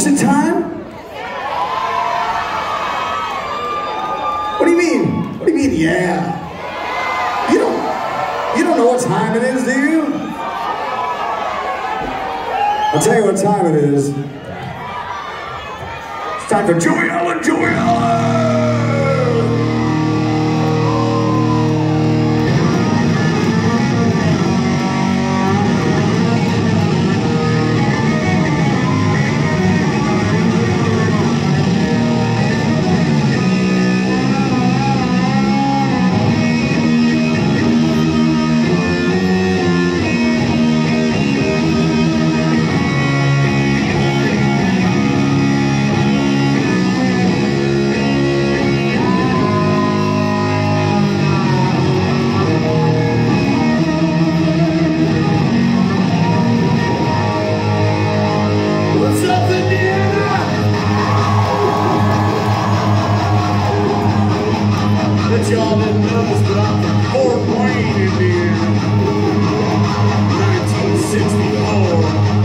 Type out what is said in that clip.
Is it time? What do you mean? What do you mean, yeah? You don't, you don't know what time it is, do you? I'll tell you what time it is. It's time for Joey Allen, Joey Allen! Y'all didn't this, but I'm Fort Wayne, Indiana. 1964.